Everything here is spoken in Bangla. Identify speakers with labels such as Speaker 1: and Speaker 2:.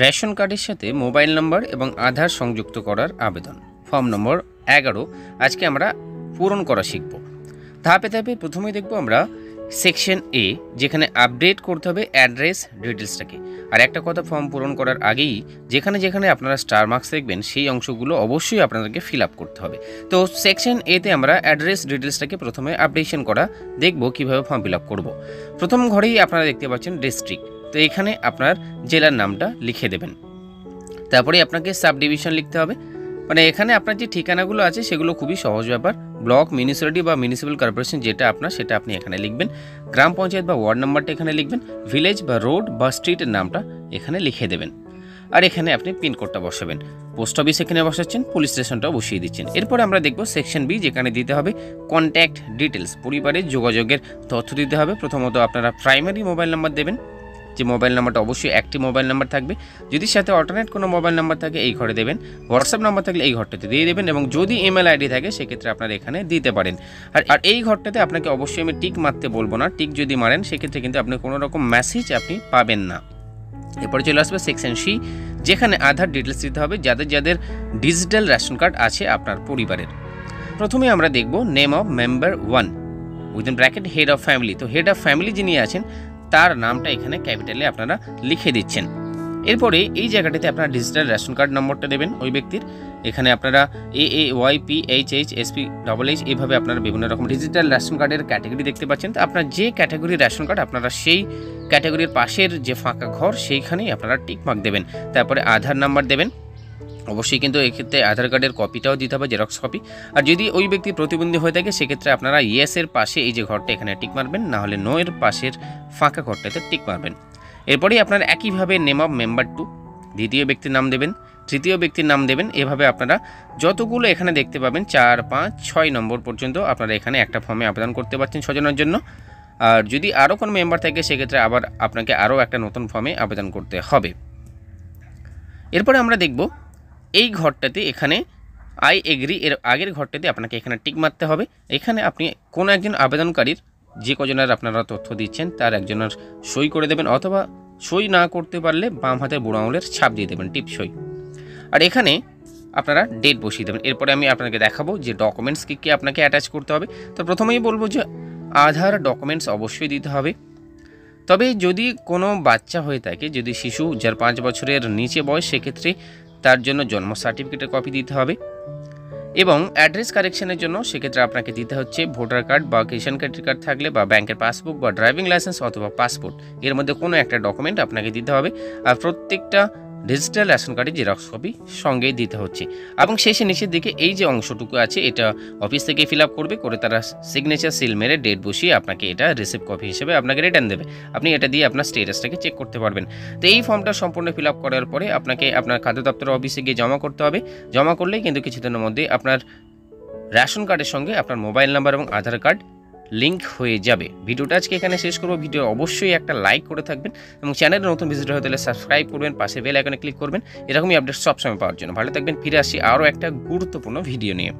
Speaker 1: রেশন কার্ডের সাথে মোবাইল নম্বর এবং আধার সংযুক্ত করার আবেদন। ফর্ম নম্বর এগারো। আজকে আমরা পূরণ করা শিখব। ধাপে ধাপে প্রথমে দেখব আমরা সেকশন এ যেখানে আপডেট করতে হবে অ্যাড্রেস ডিটেলসটাকে আর একটা কথা ফর্ম পূরণ করার আগেই, যেখানে যেখানে আপনারা স্টার মার্কস দেখবেন, সেই অংশগুলো অবশ্যই আপনাদেরকে ফিল আপ করতে হবে। তো সেকশন এতে আমরা অ্যাড্রেস ডিটেলসটাকে প্রথমে আপডেশন করা দেখব, কীভাবে ফর্ম ফিল আপ করব। প্রথম ঘরেই আপনারা দেখতে পাচ্ছেন ডিস্ট্রিক্ট। তো এখানে আপনার জেলার নামটা লিখে দেবেন। তারপরে আপনাকে সাব ডিভিশন লিখতে হবে। মানে এখানে আপনার যে ঠিকানাগুলো আছে, সেগুলো খুবই সহজ ব্যাপার। ব্লক মিউনিসিপ্যালিটি বা মিউনিসিপ্যাল কর্পোরেশন যেটা আপনার, সেটা আপনি এখানে লিখবেন। গ্রাম পঞ্চায়েত বা ওয়ার্ড নাম্বারটা এখানে লিখবেন। ভিলেজ বা রোড বা স্ট্রিটের নামটা এখানে লিখে দেবেন। আর এখানে আপনি পিনকোডটা বসাবেন। পোস্ট অফিস এখানে বসাচ্ছেন, পুলিশ স্টেশনটাও বসিয়ে দিচ্ছেন। এরপর আমরা দেখব সেকশন বি, যেখানে দিতে হবে কন্ট্যাক্ট ডিটেলস পরিবারের যোগাযোগের তথ্য দিতে হবে। প্রথমত আপনারা প্রাইমারি মোবাইল নাম্বার দেবেন। যে মোবাইল নাম্বারটা, অবশ্যই একটি মোবাইল নাম্বার থাকবে। যদি সাথে অল্টারনেট কোনো মোবাইল নাম্বার থাকে, এই ঘরে দেবেন। হোয়াটসঅ্যাপ নাম্বার থাকলে এই ঘরটাতে দিয়ে দেবেন এবং যদি ইমেল আইডি থাকে, সেক্ষেত্রে আপনারা এখানে দিতে পারেন। আর আর এই ঘরটাতে আপনাকে অবশ্যই আমি টিক মারতে বলব না। টিক যদি মারেন, সেক্ষেত্রে কিন্তু আপনি কোনো রকম মেসেজ আপনি পাবেন না। এরপরে চলে আসবে সেকশন সি যেখানে আধার ডিটেলস দিতে হবে, যাদের যাদের ডিজিটাল রেশন কার্ড আছে আপনার পরিবারের। প্রথমে আমরা দেখব name of member one within bracket head of family তো হেড অফ ফ্যামিলি যিনি আছেন তার নামটা এখানে ক্যাপিটালে আপনারা লিখে দিচ্ছেন। এরপরে এই জায়গাটাতে আপনারা ডিজিটাল রেশন কার্ড নম্বরটা দেবেন ওই ব্যক্তির। এখানে আপনারা A A Y P H H S P double H এভাবে আপনারা বিভিন্ন রকম ডিজিটাল রেশন কার্ডের ক্যাটাগরি দেখতে পাচ্ছেন। তো আপনার যে ক্যাটাগরির রেশন কার্ড আপনারা সেই ক্যাটাগরির পাশের যে ফাঁকা ঘর, সেইখানেই আপনারা টিক মার্ক দেবেন। তারপরে আধার নাম্বার দেবেন। অবশ্যই কিন্তু এক্ষেত্রে আধার কার্ডের কপিটাও দিতে হবে জেরক্স কপি আর যদি ওই ব্যক্তি প্রতিবন্ধী হয়ে থাকে, সেক্ষেত্রে আপনারা ইয়েসের পাশে এই যে ঘরটা এখানে টিক মারবেন, না হলে নো এর পাশের ফাঁকা ঘরটাতে টিক মারবেন। এরপরেই আপনারা একইভাবে নেম অফ মেম্বার টু দ্বিতীয় ব্যক্তির নাম দেবেন, তৃতীয় ব্যক্তির নাম দেবেন, এভাবে আপনারা যতগুলো এখানে দেখতে পাবেন, চার, পাঁচ, ছয় নম্বর পর্যন্ত আপনারা এখানে একটা ফর্মে আবেদন করতে পারছেন ছজনের জন্য। আর যদি আরও কোনো মেম্বার থাকে, সেক্ষেত্রে আবার আপনাকে আরও একটা নতুন ফর্মে আবেদন করতে হবে। এরপরে আমরা দেখব এই ঘরটাতে এখানে আই এগ্রি এর আগের ঘরটাতে আপনাকে এখানে টিক মারতে হবে। এখানে আপনি কোনো একজন আবেদনকারীর যে কজনের আপনারা তথ্য দিচ্ছেন, তার একজনের সই করে দেবেন অথবা সই না করতে পারলে বাম হাতের বুড়ো আঙুলের ছাপ দিয়ে দেবেন, টিপ সই। আর এখানে আপনারা ডেট বসিয়ে দেবেন। এরপরে আমি আপনাকে দেখাবো যে ডকুমেন্টস কী কী আপনাকে অ্যাটাচ করতে হবে। তো প্রথমেই বলব যে আধার ডকুমেন্টস অবশ্যই দিতে হবে। তবে যদি কোনো বাচ্চা হয়ে থাকে, যদি শিশু যার পাঁচ বছরের নিচে বয়স, সেক্ষেত্রে তার জন্য জন্ম সার্টিফিকেটের কপি দিতে হবে। এবং অ্যাড্রেস কারেকশনের জন্য সেক্ষেত্রে আপনাকে দিতে হচ্ছে ভোটার কার্ড বা কিষান ক্রেডিট কার্ড থাকলে বা ব্যাংকের পাসবুক বা ড্রাইভিং লাইসেন্স অথবা পাসপোর্ট এর মধ্যে কোনো একটা ডকুমেন্ট আপনাকে দিতে হবে। আর প্রত্যেকটা ডিজিটাল রেশন কার্ডের জেরক্স কপি সঙ্গে দিতে হচ্ছে। এবং শেষে নিচের দিকে এই যে অংশটুকু আছে, এটা অফিস থেকে ফিল করবে, করে তারা সিগনেচার সিল মেরে ডেট বসিয়ে আপনাকে এটা রিসিভ কপি হিসেবে আপনাকে রিটার্ন দেবে। আপনি এটা দিয়ে আপনার স্টেটাসটাকে চেক করতে পারবেন। তো এই ফর্মটা সম্পূর্ণ ফিল করার পরে আপনাকে আপনার খাদ্য দপ্তর অফিসে গিয়ে জমা করতে হবে। জমা করলেই কিন্তু কিছুদিনের মধ্যে আপনার রেশন কার্ডের সঙ্গে আপনার মোবাইল নাম্বার এবং আধার কার্ড লিঙ্ক হয়ে যাবে। ভিডিওটা আজকে এখানে শেষ করব। ভিডিও অবশ্যই একটা লাইক করে থাকবেন এবং চ্যানেলের নতুন ভিজিটর হয়ে তাহলে সাবস্ক্রাইব করবেন, পাশে বেল আইকনে ক্লিক করবেন। এরকমই আপডেট সবসময় পাওয়ার জন্য। ভালো থাকবেন। ফিরে আসি আরও একটা গুরুত্বপূর্ণ ভিডিও নিয়ে।